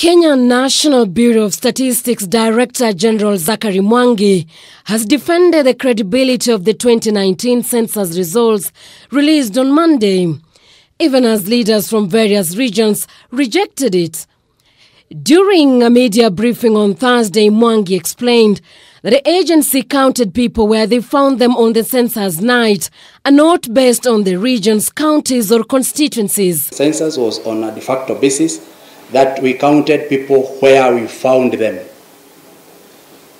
Kenya National Bureau of Statistics Director General Zachary Mwangi has defended the credibility of the 2019 census results released on Monday, even as leaders from various regions rejected it. During a media briefing on Thursday, Mwangi explained that the agency counted people where they found them on the census night and not based on the regions, counties, or constituencies. Census was on a de facto basis that we counted people where we found them,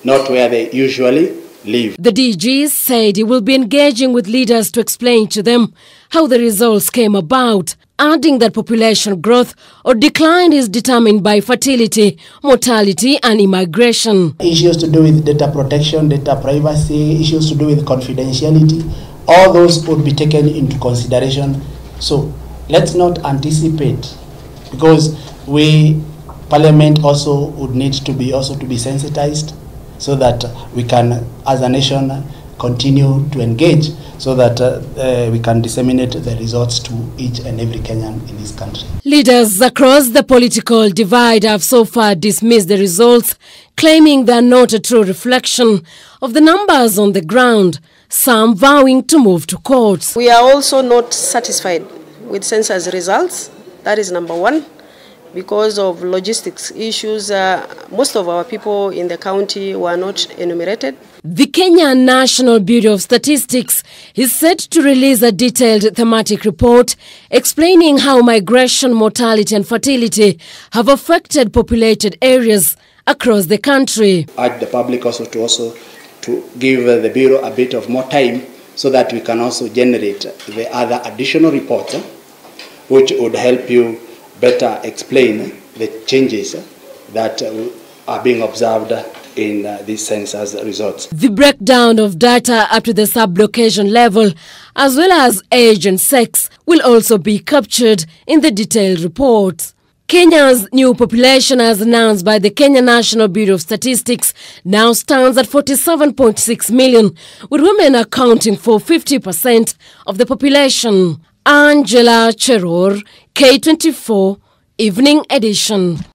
not where they usually live. The DG said he will be engaging with leaders to explain to them how the results came about, adding that population growth or decline is determined by fertility, mortality, and immigration. Issues to do with data protection, data privacy, issues to do with confidentiality, all those would be taken into consideration. So let's not anticipate because we parliament also would need to be also to be sensitized so that we can as a nation continue to engage so that uh, uh, we can disseminate the results to each and every Kenyan in this country. Leaders across the political divide have so far dismissed the results, claiming they are not a true reflection of the numbers on the ground, some vowing to move to court. We are also not satisfied with census results. That is number one because of logistics issues, uh, most of our people in the county were not enumerated. The Kenya National Bureau of Statistics is set to release a detailed thematic report explaining how migration, mortality, and fertility have affected populated areas across the country. Urge the public also to also to give the bureau a bit of more time so that we can also generate the other additional reports, uh, which would help you better explain the changes that are being observed in uh, these census results. The breakdown of data up to the sub-location level, as well as age and sex, will also be captured in the detailed report. Kenya's new population, as announced by the Kenya National Bureau of Statistics, now stands at 47.6 million, with women accounting for 50% of the population. Angela Cheror, K24, Evening Edition.